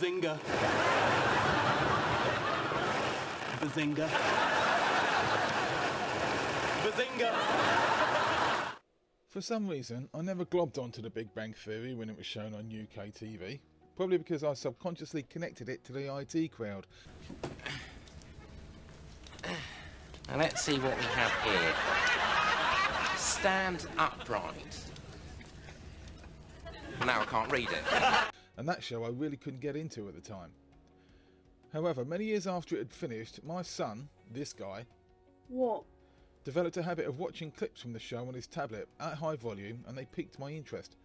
Bazinga. Bazinga. Bazinga. For some reason, I never globbed onto the Big Bang Theory when it was shown on UK TV. Probably because I subconsciously connected it to the IT crowd. Now let's see what we have here. Stand upright. Now I can't read it. And that show I really couldn't get into at the time. However, many years after it had finished, my son, this guy, What? developed a habit of watching clips from the show on his tablet at high volume and they piqued my interest.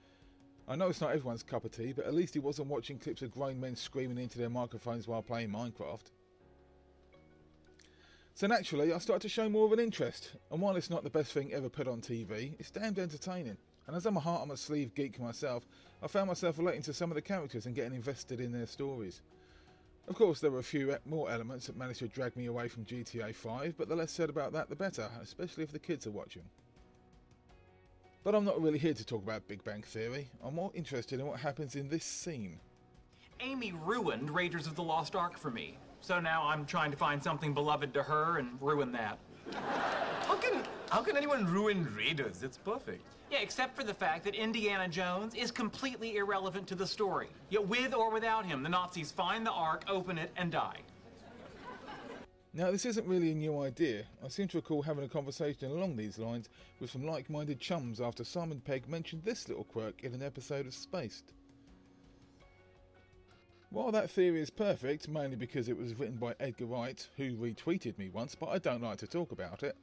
I know it's not everyone's cup of tea, but at least he wasn't watching clips of grown men screaming into their microphones while playing Minecraft. So naturally, I started to show more of an interest, and while it's not the best thing ever put on TV, it's damned entertaining. And as I'm a heart on my sleeve geek myself, I found myself relating to some of the characters and getting invested in their stories. Of course, there were a few more elements that managed to drag me away from GTA 5, but the less said about that the better, especially if the kids are watching. But I'm not really here to talk about Big Bang Theory, I'm more interested in what happens in this scene. Amy ruined Raiders of the Lost Ark for me. So now I'm trying to find something beloved to her and ruin that. How can how can anyone ruin Raiders? It's perfect. Yeah, except for the fact that Indiana Jones is completely irrelevant to the story. Yet with or without him, the Nazis find the Ark, open it, and die. Now, this isn't really a new idea. I seem to recall having a conversation along these lines with some like minded chums after Simon Pegg mentioned this little quirk in an episode of Spaced. While that theory is perfect, mainly because it was written by Edgar Wright, who retweeted me once, but I don't like to talk about it.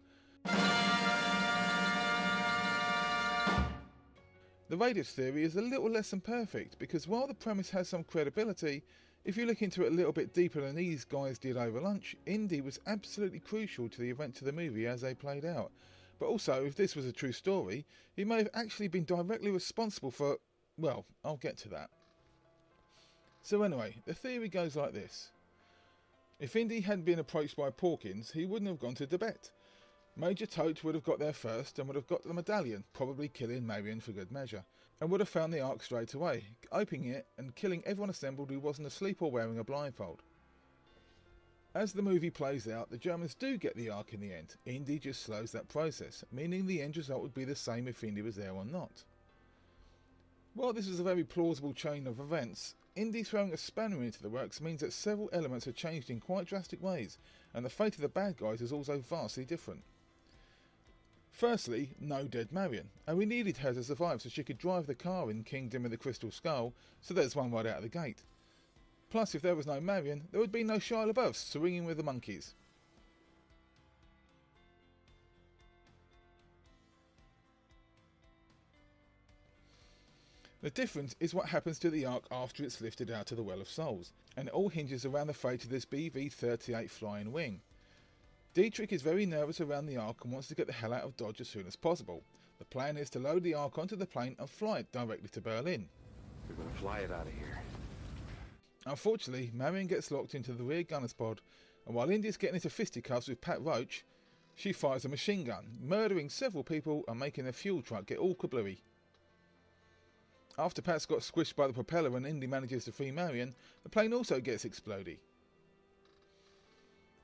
The Raiders theory is a little less than perfect because while the premise has some credibility, if you look into it a little bit deeper than these guys did over lunch, Indy was absolutely crucial to the events of the movie as they played out. But also, if this was a true story, he may have actually been directly responsible for. Well, I'll get to that. So, anyway, the theory goes like this If Indy hadn't been approached by Porkins, he wouldn't have gone to Tibet. Major Toht would have got there first and would have got the medallion, probably killing Marion for good measure, and would have found the Ark straight away, opening it and killing everyone assembled who wasn't asleep or wearing a blindfold. As the movie plays out, the Germans do get the Ark in the end. Indy just slows that process, meaning the end result would be the same if Indy was there or not. While this is a very plausible chain of events, Indy throwing a spanner into the works means that several elements are changed in quite drastic ways, and the fate of the bad guys is also vastly different. Firstly, no dead Marion, and we needed her to survive so she could drive the car in Kingdom of the Crystal Skull, so there's one right out of the gate. Plus, if there was no Marion, there would be no Shia LaBeouf swinging with the monkeys. The difference is what happens to the Ark after it's lifted out of the Well of Souls, and it all hinges around the fate of this BV-38 flying wing. Dietrich is very nervous around the Ark and wants to get the hell out of Dodge as soon as possible. The plan is to load the Ark onto the plane and fly it directly to Berlin. We're gonna fly it out of here. Unfortunately, Marion gets locked into the rear gunner's pod, and while Indy's getting into fisticuffs with Pat Roach, she fires a machine gun, murdering several people and making the fuel truck get all kablooey. After Pat's got squished by the propeller and Indy manages to free Marion, the plane also gets exploded.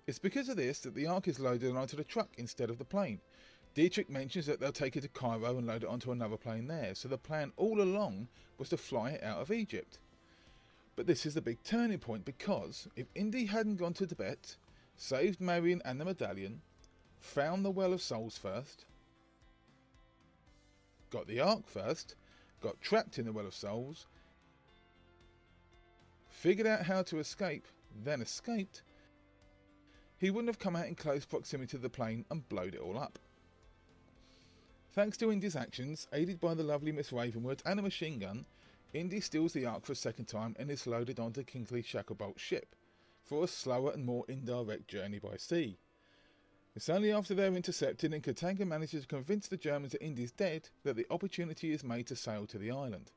It's because of this that the Ark is loaded onto the truck instead of the plane. Dietrich mentions that they'll take it to Cairo and load it onto another plane there, so the plan all along was to fly it out of Egypt. But this is the big turning point because if Indy hadn't gone to Tibet, saved Marion and the medallion, found the Well of Souls first, got the Ark first, got trapped in the Well of Souls, figured out how to escape, then escaped, he wouldn't have come out in close proximity to the plane and blowed it all up. Thanks to Indy's actions, aided by the lovely Miss Ravenwood and a machine gun, Indy steals the Ark for a second time and is loaded onto Kingsley Shacklebolt's ship for a slower and more indirect journey by sea. It's only after they're intercepted and Katanga manages to convince the Germans that Indy's dead that the opportunity is made to sail to the island,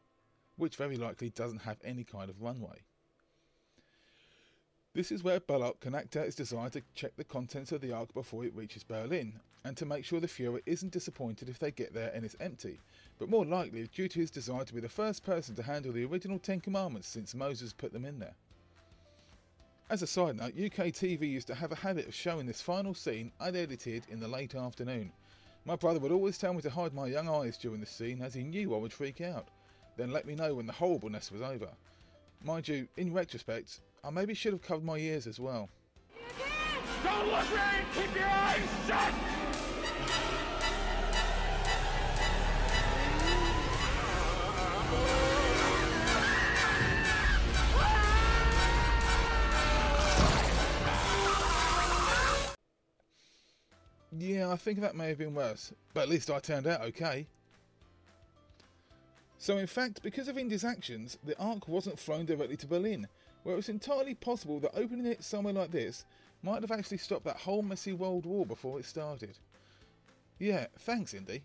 which very likely doesn't have any kind of runway. This is where Belloq can act out his desire to check the contents of the Ark before it reaches Berlin, and to make sure the Fuhrer isn't disappointed if they get there and it's empty, but more likely due to his desire to be the first person to handle the original Ten Commandments since Moses put them in there. As a side note, UK TV used to have a habit of showing this final scene unedited in the late afternoon. My brother would always tell me to hide my young eyes during the scene as he knew I would freak out, then let me know when the horribleness was over. Mind you, in retrospect, I maybe should have covered my ears as well. Don't look right! Keep your eyes shut! Yeah, I think that may have been worse, but at least I turned out okay. So in fact, because of Indy's actions, the Ark wasn't flown directly to Berlin, where it's entirely possible that opening it somewhere like this might have actually stopped that whole messy world war before it started. Yeah, thanks Indy.